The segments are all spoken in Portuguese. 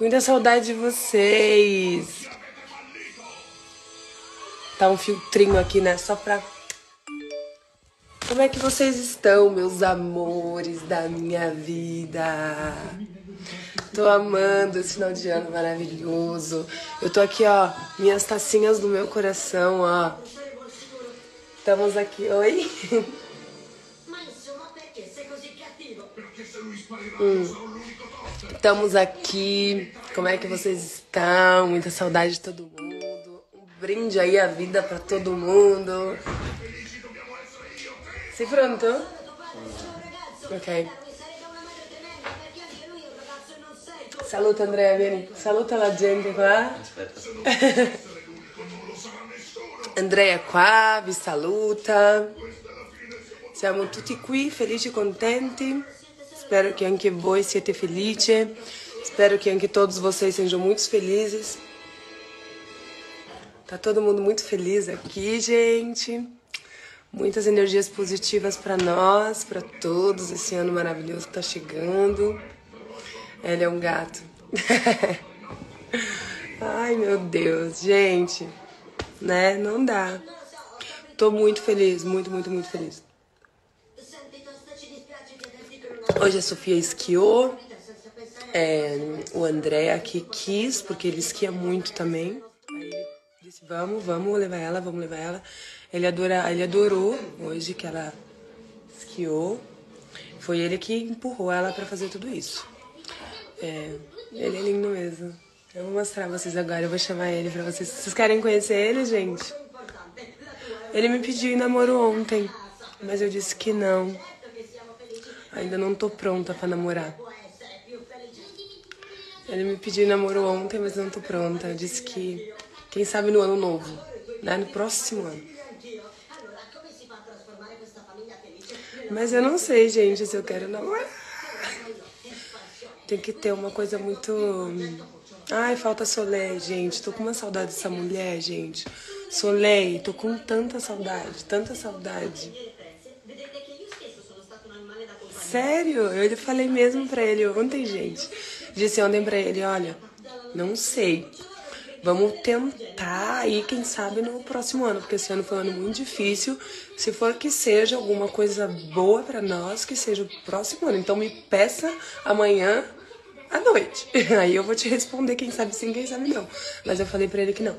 Muita saudade de vocês. Tá um filtrinho aqui, né? Só pra. Como é que vocês estão, meus amores da minha vida? Tô amando esse final de ano maravilhoso. Eu tô aqui, ó, minhas tacinhas do meu coração, ó. Estamos aqui. Oi? Hum. Estamos aqui. Como é que vocês estão? Muita saudade de todo mundo. Um brinde aí a vida para todo mundo. Sei pronto? Ok. Saluta Andrea, vieni. Saluta la gente qua. Andrea qua vi saluta. Siamo tutti qui felici e contenti. Espero que anche voi siete felici. Espero que anche todos vocês sejam muito felizes. Tá todo mundo muito feliz aqui, gente. Muitas energias positivas para nós, para todos. Esse ano maravilhoso que tá chegando. Ele é um gato. Ai, meu Deus, gente. Né? Não dá. Tô muito feliz, muito, muito, muito feliz. Hoje a Sofia esquiou. É, o André aqui quis, porque ele esquia muito também. Aí ele disse, vamos, vamos levar ela, vamos levar ela. Ele, adora, ele adorou hoje que ela esquiou. Foi ele que empurrou ela para fazer tudo isso. É, ele é lindo mesmo. Eu vou mostrar pra vocês agora, eu vou chamar ele pra vocês. Vocês querem conhecer ele, gente? Ele me pediu em namoro ontem, mas eu disse que não. Ainda não tô pronta para namorar. Ele me pediu namoro ontem, mas não tô pronta. Eu disse que, quem sabe no ano novo, né? No próximo ano. Mas eu não sei, gente, se eu quero namorar. Tem que ter uma coisa muito. Ai, falta Soleil, gente. Tô com uma saudade dessa mulher, gente. Soleil, tô com tanta saudade, tanta saudade. Sério? Eu falei mesmo pra ele ontem, gente. Disse ontem pra ele, olha, não sei. Vamos tentar aí, quem sabe, no próximo ano, porque esse ano foi um ano muito difícil. Se for que seja alguma coisa boa para nós, que seja o próximo ano. Então me peça amanhã à noite. Aí eu vou te responder, quem sabe sim, quem sabe não. Mas eu falei pra ele que não.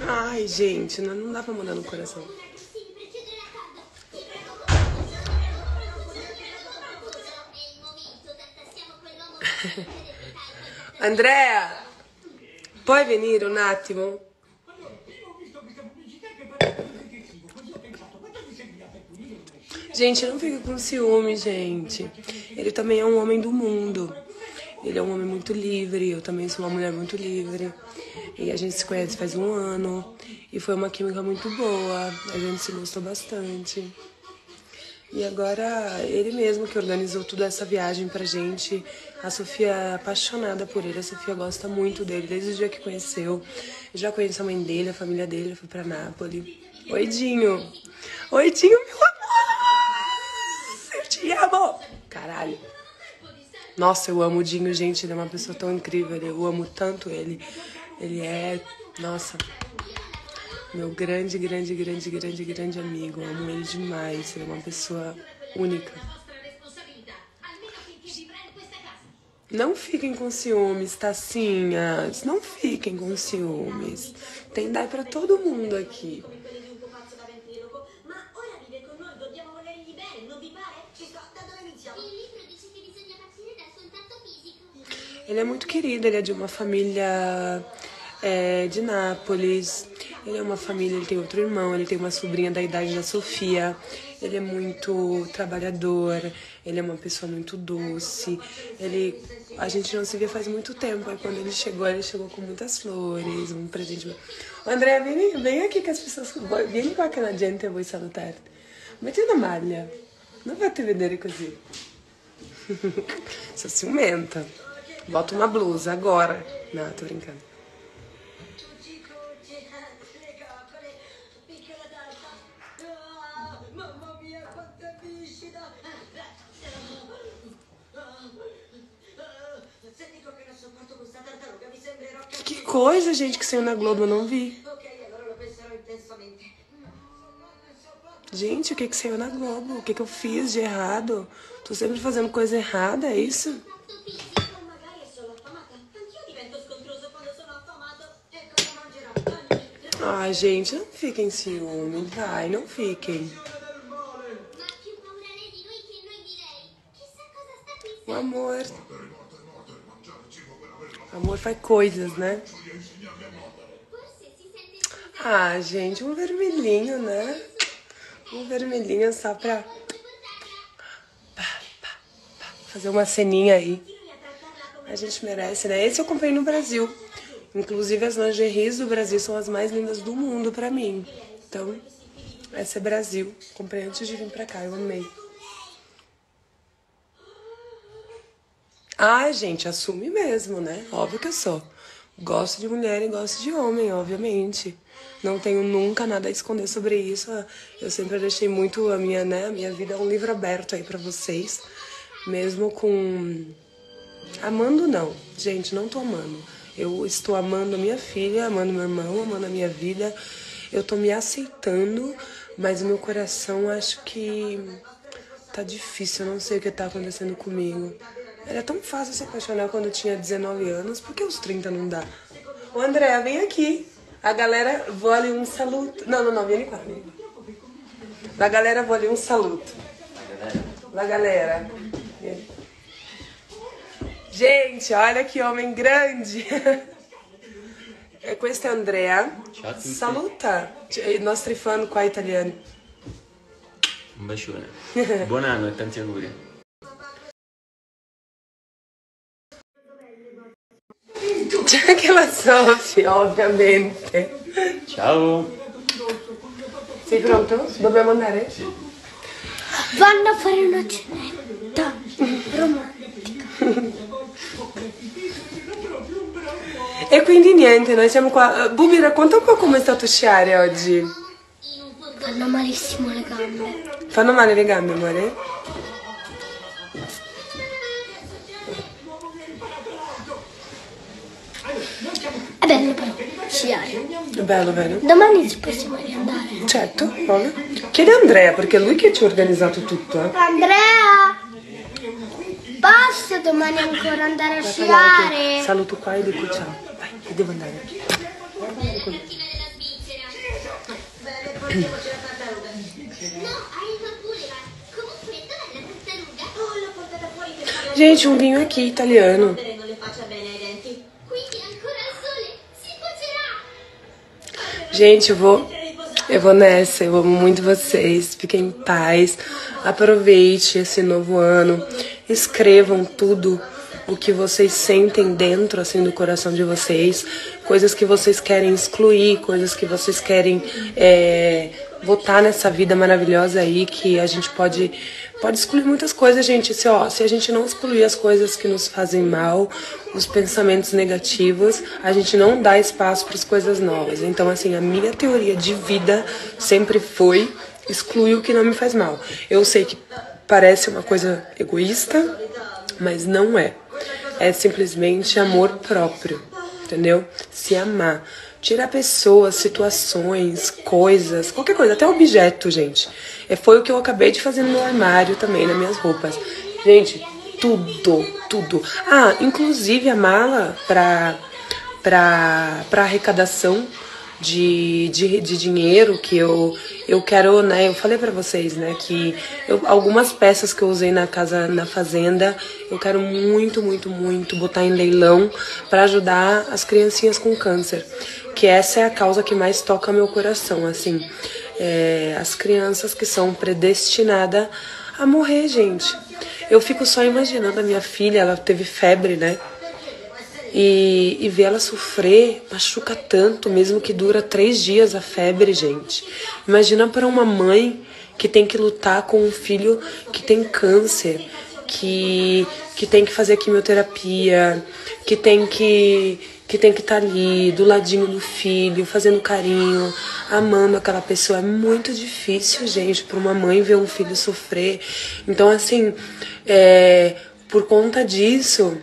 Ai, gente, não, não dá pra mandar no coração. Andrea, puoi venire un attimo? Gente, não fica com ciúme, gente. Ele também é um homem do mundo. Ele é um homem muito livre, eu também sou uma mulher muito livre. E a gente se conhece faz um ano. E foi uma química muito boa. A gente se gostou bastante. E agora ele mesmo que organizou toda essa viagem pra gente. A Sofia é apaixonada por ele, a Sofia gosta muito dele desde o dia que conheceu. já conhece a mãe dele, a família dele, foi pra Nápoles. Oi, Dinho. Oi, Dinho, meu amor. Eu te amo. Caralho. Nossa, eu amo o Dinho, gente. Ele é uma pessoa tão incrível. Eu amo tanto ele. Ele é. Nossa. Meu grande, grande, grande, grande, grande amigo. Amo ele demais. Ele é uma pessoa única. Não fiquem com ciúmes, tacinhas. Não fiquem com ciúmes. Tem dar para todo mundo aqui. Ele é muito querido, ele é de uma família é, de Nápoles. Ele é uma família, ele tem outro irmão, ele tem uma sobrinha da idade da Sofia. Ele é muito trabalhador, ele é uma pessoa muito doce. Ele, a gente não se vê faz muito tempo. Aí quando ele chegou, ele chegou com muitas flores, um presente. André, vem, vem aqui que as pessoas. Vem com aquela gente, eu vou salutar. Metti una maglia. Não vai te vedere così. Sou ciumenta. Bota uma blusa agora. Não, tô brincando. Coisa, gente, que saiu na Globo, eu não vi. Gente, o que que saiu na Globo? O que que eu fiz de errado? Tô sempre fazendo coisa errada, é isso? Ah, gente, não fiquem ciúme, vai, não fiquem. O amor. Amor faz coisas, né? Ah, gente, um vermelhinho, né? Um vermelhinho só pra fazer uma ceninha aí. A gente merece, né? Esse eu comprei no Brasil. Inclusive as lingeries do Brasil são as mais lindas do mundo pra mim. Então, essa é Brasil. Comprei antes de vir pra cá, eu amei. Ah, gente, assume mesmo, né? Óbvio que eu sou. Gosto de mulher e gosto de homem, obviamente. Não tenho nunca nada a esconder sobre isso. Eu sempre deixei muito a minha, né, a minha vida um livro aberto aí para vocês, mesmo com amando não. Gente, não tô amando. Eu estou amando a minha filha, amando meu irmão, amando a minha vida. Eu tô me aceitando, mas o meu coração acho que tá difícil. Eu não sei o que tá acontecendo comigo. Era tão fácil se apaixonar quando eu tinha 19 anos, por que os 30 não dá? Ô André, vem aqui. A galera vole um saluto. Não, não, não, vem cá. A galera vole um saluto. A galera. Gente, olha que homem grande. Questa è Andrea. Ciao a tutti. Saluta nostri fan qua italiani. Un bacione. Buon anno e tanti auguri. C'è anche la Sofia, ovviamente. Ciao. Sei pronto? Dobbiamo andare? Sì. Vanno a fare una cenetta romantica. E quindi niente, noi siamo qua. Eh, Bubi, racconta un po' com'è stato sciare oggi. Fanno malissimo le gambe. Fanno male le gambe, amore? È bello però, sciare. È bello, bello. Domani ci possiamo riandare. Certo, vabbè. Chiedi a Andrea perché è lui che ci ha organizzato tutto. Eh. Andrea! Posso domani ancora andare a sciare? Saluto qua e dico ciao. Vai, che devo andare. Gente, um vinho aqui, italiano. Gente, eu vou. Eu vou nessa, eu amo muito vocês. Fiquem em paz. Aproveite esse novo ano. Escrevam tudo o que vocês sentem dentro assim do coração de vocês, coisas que vocês querem excluir, coisas que vocês querem é, botar nessa vida maravilhosa aí que a gente pode pode excluir muitas coisas, gente. Se, ó, se a gente não excluir as coisas que nos fazem mal, os pensamentos negativos, a gente não dá espaço para as coisas novas. Então, assim, a minha teoria de vida sempre foi excluir o que não me faz mal. Eu sei que parece uma coisa egoísta, mas não é. É simplesmente amor próprio, entendeu? Se amar. Tirar pessoas, situações, coisas, qualquer coisa, até objeto, gente. É, foi o que eu acabei de fazer no meu armário também, nas minhas roupas. Gente, tudo, tudo. Ah, inclusive a mala pra, pra, pra arrecadação de, de, de dinheiro que eu, eu quero, né? Eu falei pra vocês, né? Que eu, algumas peças que eu usei na casa, na fazenda, eu quero muito, muito, muito botar em leilão pra ajudar as criancinhas com câncer. Que essa é a causa que mais toca meu coração, assim. É, as crianças que são predestinadas a morrer, gente. Eu fico só imaginando a minha filha, ela teve febre, né? E, e ver ela sofrer machuca tanto, mesmo que dura três dias a febre, gente. Imagina para uma mãe que tem que lutar com um filho que tem câncer, que, que tem que fazer quimioterapia, que tem que que tem que estar ali do ladinho do filho, fazendo carinho, amando aquela pessoa. É muito difícil, gente, para uma mãe ver um filho sofrer. Então, assim, é, por conta disso,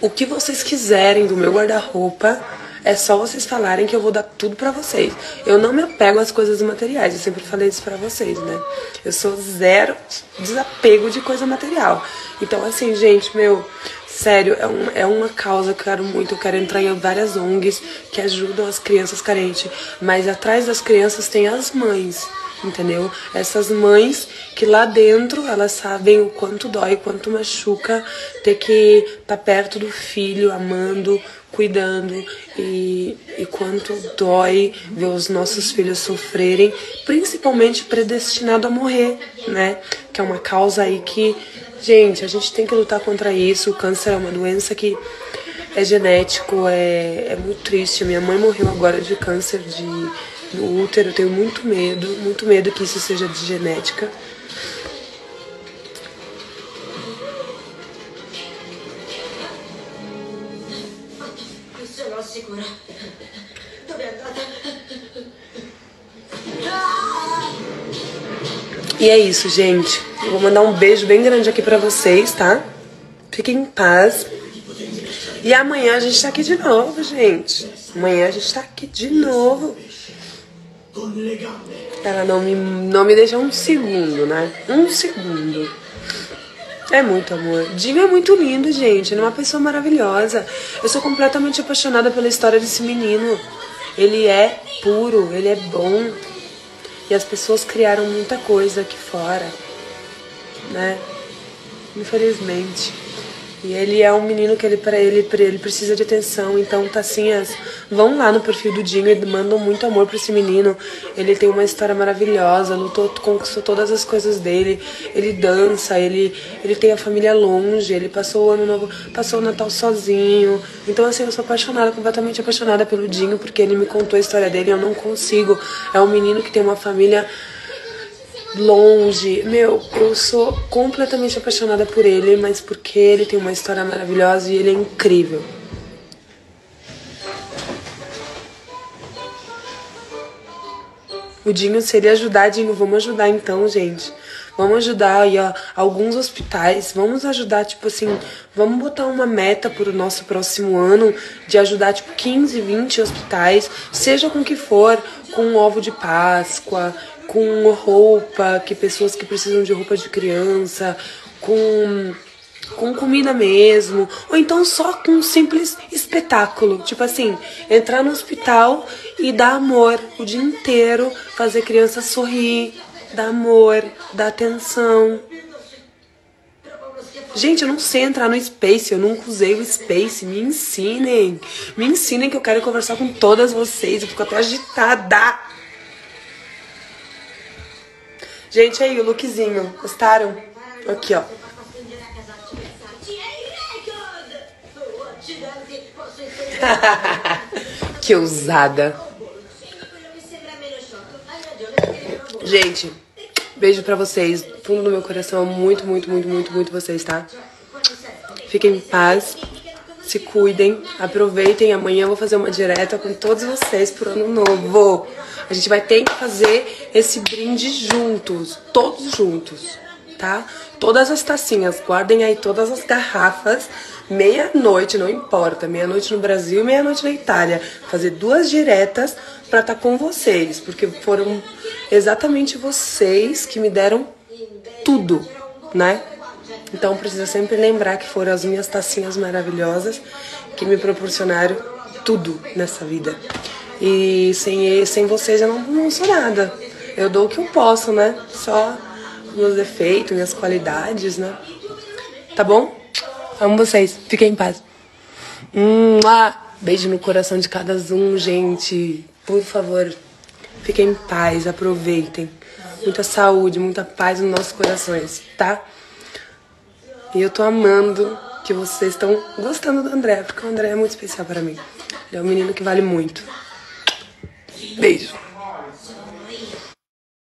o que vocês quiserem do meu guarda-roupa É só vocês falarem que eu vou dar tudo pra vocês. Eu não me apego às coisas materiais, eu sempre falei isso pra vocês, né? Eu sou zero desapego de coisa material. Então, assim, gente, meu, sério, é, um, é uma causa que eu quero muito. Eu quero entrar em várias ONGs que ajudam as crianças carentes. Mas atrás das crianças tem as mães entendeu? Essas mães que lá dentro elas sabem o quanto dói, o quanto machuca ter que estar tá perto do filho, amando, cuidando e, e quanto dói ver os nossos filhos sofrerem, principalmente predestinado a morrer, né? Que é uma causa aí que, gente, a gente tem que lutar contra isso. O câncer é uma doença que é genético, é, é muito triste. Minha mãe morreu agora de câncer de no útero. Eu tenho muito medo, muito medo que isso seja de genética. E é isso, gente. Eu vou mandar um beijo bem grande aqui pra vocês, tá? Fiquem em paz. E amanhã a gente tá aqui de novo, gente. Amanhã a gente tá aqui de novo. Ela não me, não me deixa um segundo, né? Um segundo. É muito amor. Dinho é muito lindo, gente. Ele é uma pessoa maravilhosa. Eu sou completamente apaixonada pela história desse menino. Ele é puro, ele é bom. E as pessoas criaram muita coisa aqui fora, né? Infelizmente. E ele é um menino que ele para ele, ele precisa de atenção. Então, Tacinhas, vão lá no perfil do Dinho e mandam muito amor para esse menino. Ele tem uma história maravilhosa, lutou, conquistou todas as coisas dele. Ele dança, ele, ele tem a família longe, ele passou o ano novo, passou o Natal sozinho. Então, assim, eu sou apaixonada, completamente apaixonada pelo Dinho, porque ele me contou a história dele e eu não consigo. É um menino que tem uma família longe. Meu, eu sou completamente apaixonada por ele, mas porque ele tem uma história maravilhosa e ele é incrível. O Dinho seria ajudar, Dinho. Vamos ajudar então, gente. Vamos ajudar aí, ó, alguns hospitais. Vamos ajudar, tipo assim, vamos botar uma meta para o nosso próximo ano de ajudar, tipo, 15, 20 hospitais, seja com que for, com um ovo de Páscoa, com roupa, que pessoas que precisam de roupa de criança, com com comida mesmo, ou então só com um simples espetáculo, tipo assim, entrar no hospital e dar amor o dia inteiro, fazer criança sorrir, dar amor, dar atenção. Gente, eu não sei entrar no Space, eu nunca usei o Space, me ensinem. Me ensinem que eu quero conversar com todas vocês, eu fico até agitada. Gente, aí o lookzinho, gostaram? Aqui, ó. que ousada. Gente, beijo pra vocês. Fundo do meu coração, muito, muito, muito, muito, muito vocês, tá? Fiquem em paz. Se cuidem, aproveitem. Amanhã eu vou fazer uma direta com todos vocês pro ano novo. A gente vai ter que fazer esse brinde juntos, todos juntos, tá? Todas as tacinhas, guardem aí todas as garrafas. Meia-noite, não importa, meia-noite no Brasil, meia-noite na Itália. Fazer duas diretas pra estar tá com vocês, porque foram exatamente vocês que me deram tudo, né? Então precisa sempre lembrar que foram as minhas tacinhas maravilhosas que me proporcionaram tudo nessa vida. E sem, sem vocês eu não, não sou nada. Eu dou o que eu posso, né? Só meus defeitos, minhas qualidades, né? Tá bom? Amo vocês. Fiquem em paz. Hum, ah, beijo no coração de cada um, gente. Por favor, fiquem em paz, aproveitem. Muita saúde, muita paz nos nossos corações, tá? E eu tô amando que vocês estão gostando do André, porque o André é muito especial para mim. Ele é um menino que vale muito. Beijo.